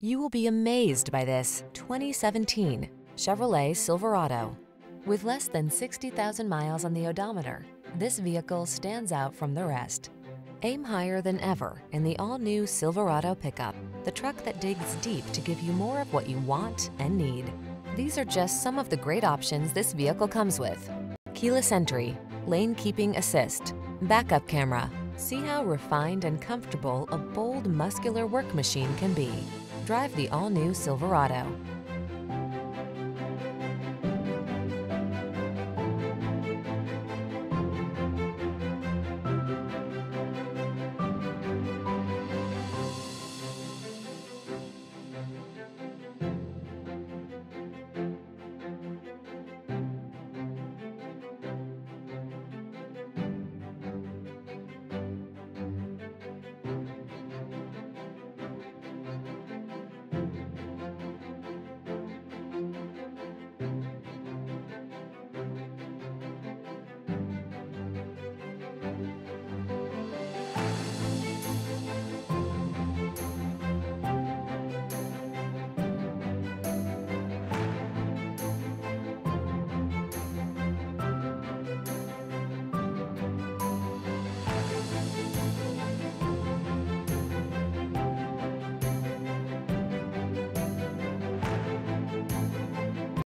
You will be amazed by this 2017 Chevrolet Silverado. With less than 60,000 miles on the odometer, this vehicle stands out from the rest. Aim higher than ever in the all-new Silverado pickup, the truck that digs deep to give you more of what you want and need. These are just some of the great options this vehicle comes with. Keyless entry, lane keeping assist, backup camera. See how refined and comfortable a bold, muscular work machine can be. Drive the all-new Silverado.